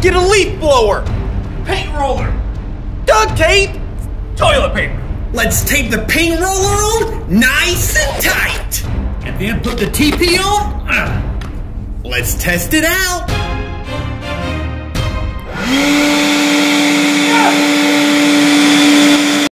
Get a leaf blower. Paint roller. Duct tape. Toilet paper. Let's tape the paint roller on nice and tight. And then put the TP on. Let's test it out.